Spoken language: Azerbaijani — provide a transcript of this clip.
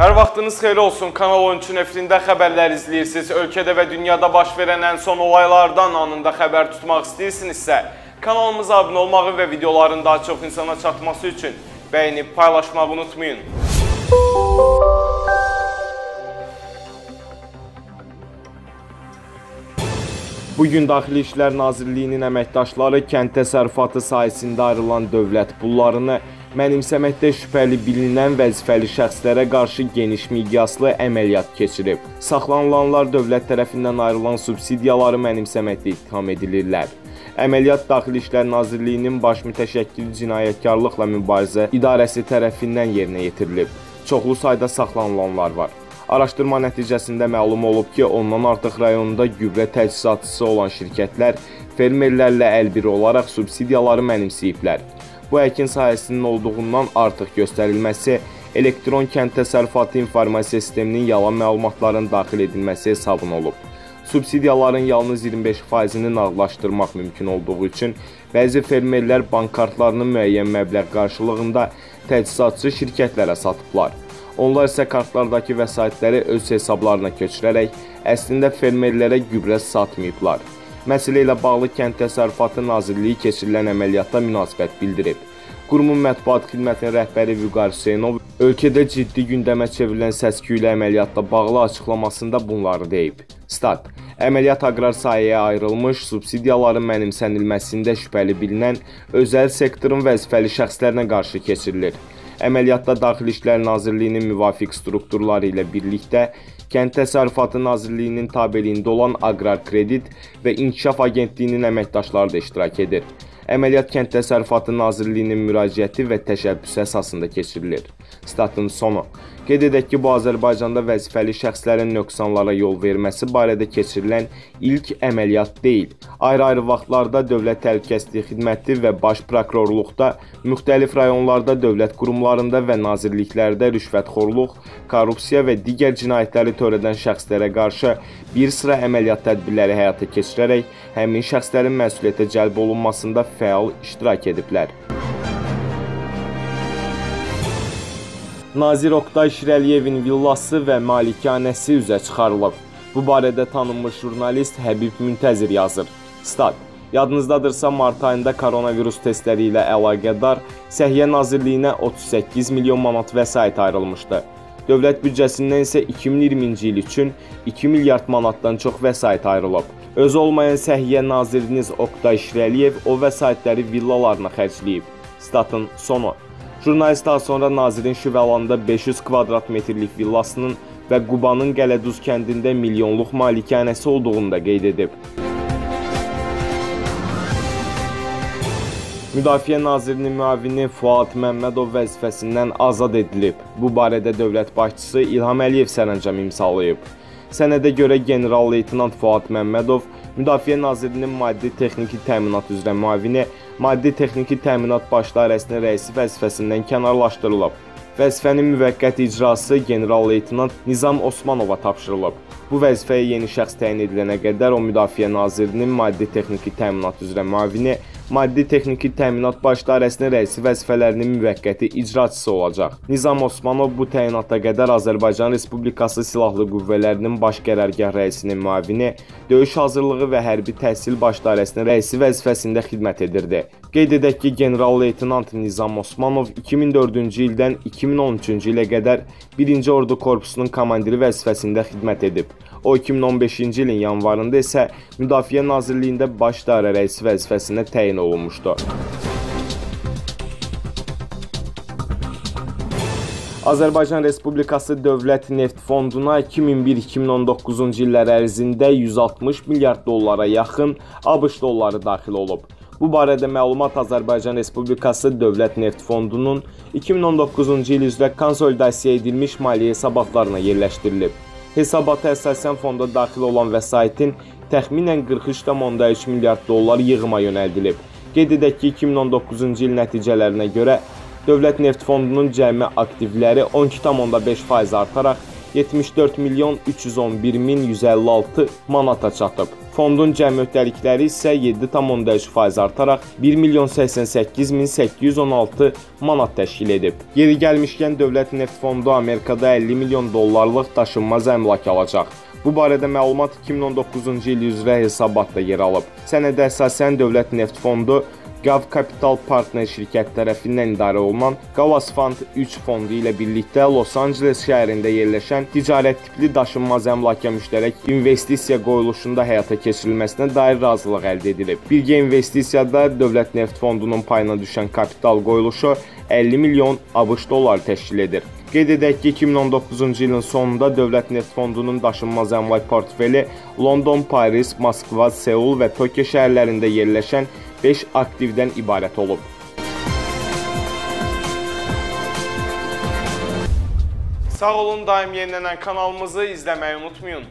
Hər vaxtınız xeyir olsun. Kanal 13 nefrində xəbərlər izləyirsiniz. Ölkədə və dünyada baş verən ən son olaylardan anında xəbər tutmaq istəyirsinizsə, kanalımıza abunə olmağı və videoların daha çox insana çatması üçün bəyənib paylaşmağı unutmayın. Bu gün Daxili İşlər Nazirliyinin əməkdaşları kənd təsərrüfatı sahəsində ayrılan dövlət pullarını mənimsəməkdə şübhəli bilinən vəzifəli şəxslərə qarşı geniş miqyaslı əməliyyat keçirib. Saxlanılanlar dövlət tərəfindən ayrılan subsidiyaları mənimsəməkdə ittiham edilirlər. Əməliyyat Daxili İşlər Nazirliyinin baş mütəşəkkil cinayətkarlıqla mübarizə idarəsi tərəfindən yerinə yetirilib. Çoxlu sayda saxlanılanlar var. Araşdırma nəticəsində məlum olub ki, ondan artıq rayonunda gübrə təchizatçısı olan şirkətlər fermerlərlə əlbir olaraq subsidiyaları mənimsəyiblər. Bu əkin sahəsinin olduğundan artıq göstərilməsi elektron kənd təsərrüfatı informasiya sisteminin yalan məlumatların daxil edilməsi hesabına olub. Subsidiyaların yalnız 25%-ni nağdlaşdırmaq mümkün olduğu üçün bəzi fermerlər bank kartlarını müəyyən məbləğ qarşılığında təchizatçı şirkətlərə satıblar. Onlar isə kartlardakı vəsaitləri öz hesablarına köçürərək əslində fermerlərə gübrə satmayıblar. Məsələ ilə bağlı Kənd Təsərrüfatı Nazirliyi keçirilən əməliyyatda münasibət bildirib. Qurumun mətbuat xidmətinin rəhbəri Vüqar Hüseynov ölkədə ciddi gündəmə çevrilən səs-küylə əməliyyatla bağlı açıqlamasında bunları deyib. Stat: Əməliyyat aqrar sahəyə ayrılmış subsidiyaların mənimsənilməsində şübhəli bilinən özəl sektorun vəzifəli şəxslərinə qarşı keçirilir. Əməliyyatda Daxili İşlər Nazirliyinin müvafiq strukturları ilə birlikdə Kənd Təsərrüfatı Nazirliyinin tabeliyində olan Aqrar Kredit və İnkişaf Agentliyinin əməkdaşları da iştirak edir. Əməliyyat Kənd Təsərrüfatı Nazirliyinin müraciəti və təşəbbüsü əsasında keçirilir. Statın sonu. Qeyd edək ki, bu Azərbaycanda vəzifəli şəxslərin nöqsanlara yol verməsi barədə keçirilən ilk əməliyyat deyil. Ayrı-ayrı vaxtlarda Dövlət Təhlükəsizlik Xidməti və Baş Prokurorluqda, müxtəlif rayonlarda dövlət qurumlarında və nazirliklərdə rüşvətxorluq, korrupsiya və digər cinayətləri törədən şəxslərə qarşı bir sıra əməliyyat tədbirləri həyata keçirərək həmin şəxslərin məsuliyyətə cəlb olunmasında fəal iştirak ediblər. Nazir Oqtay Şirəliyevin villası və malikanəsi üzə çıxarılıb. Bu barədə tanınmış jurnalist Həbib Müntəzir yazır. Stat: Yadınızdadırsa, mart ayında koronavirus testləri ilə əlaqədar Səhiyyə Nazirliyinə 38 milyon manat vəsait ayrılmışdı. Dövlət büdcəsindən isə 2020-ci il üçün 2 milyard manatdan çox vəsait ayrılıb. Özü olmayan Səhiyyə Naziriniz Oqtay Şirəliyev o vəsaitləri villalarına xərcləyib. Statın sonu. Jurnalist daha sonra nazirin Şüvəlanda 500 kvadrat metrlik villasının və Qubanın Qələduz kəndində milyonluq malikanəsi olduğunu da qeyd edib. Müdafiə Nazirinin müavini Fuad Məmmədov vəzifəsindən azad edilib. Bu barədə dövlət başçısı İlham Əliyev sərəncam imzalayıb. Sənədə görə general-leytenant Fuad Məmmədov Müdafiə Nazirinin maddi texniki təminat üzrə müavini maddi texniki təminat baş dairəsinin rəisi vəzifəsindən kənarlaşdırılıb. Vəzifənin müvəqqəti icrası general-leytenant Nizam Osmanova tapşırılıb. Bu vəzifəyə yeni şəxs təyin edilənə qədər o Müdafiə Nazirinin maddi texniki təminat üzrə müavini, maddi texniki təminat baş dairəsinin rəisi vəzifələrinin müvəqqəti icraçısı olacaq. Nizam Osmanov bu təyinata qədər Azərbaycan Respublikası Silahlı Qüvvələrinin baş qərargah rəisinin müavini, döyüş hazırlığı və hərbi təhsil baş dairəsinin rəisi vəzifəsində xidmət edirdi. Qeyd edək ki, general-leytenant Nizam Osmanov 2004-cü ildən 2013-cü ilə qədər 1-ci Ordu Korpusunun komandiri vəzifəsində xidmət edib. O 2015-ci ilin yanvarında isə Müdafiə Nazirliyində baş dairə rəisi vəzifəsinə təyin olunmuşdu. Azərbaycan Respublikası Dövlət Neft Fonduna 2001-2019-cu illər ərzində 160 milyard dollara yaxın ABŞ dolları daxil olub. Bu barədə məlumat Azərbaycan Respublikası Dövlət Neft Fondunun 2019-cu il üzrə konsolidasiya edilmiş maliyyə hesabatlarına yerləşdirilib. Hesabata əsasən fonda daxil olan vəsaitin təxminən 43,3 milyard dollar yığıma yönəldilib. Qeyd edək ki, 2019-cu il nəticələrinə görə Dövlət Neft Fondunun cəmi aktivləri 12,5% artaraq 74 milyon 311 min 156 manata çatıb. Fondun cəmi öhdəlikləri isə 7,3% artaraq 1 milyon 88 min 816 manat təşkil edib. Yeri gəlmişkən Dövlət Neft Fondu Amerikada 50 milyon dollarlıq daşınmaz əmlak alacaq. Bu barədə məlumat 2019-cu il üzrə hesabatda yer alıb. Sənədə əsasən Dövlət Neft Fondu Qav Capital Partner şirkəti tərəfindən idarə olunan Qavas Fund 3 fondu ilə birlikdə Los Angeles şəhərində yerləşən ticarət tipli daşınmaz əmlaka müştərək investisiya qoyuluşunda həyata keçirilməsinə dair razılıq əldə edilib. Birgə investisiyada Dövlət Neft Fondunun payına düşən kapital qoyuluşu 50 milyon ABŞ dolları təşkil edir. Qeyd edək ki, 2019-cu ilin sonunda Dövlət Neft Fondunun daşınmaz əmlak portfeli London, Paris, Moskva, Seul və Tokyo şəhərlərində yerləşən 5 aktivdən ibarət olub. Sağ olun, daim yenilənən kanalımızı izləməyi unutmayın.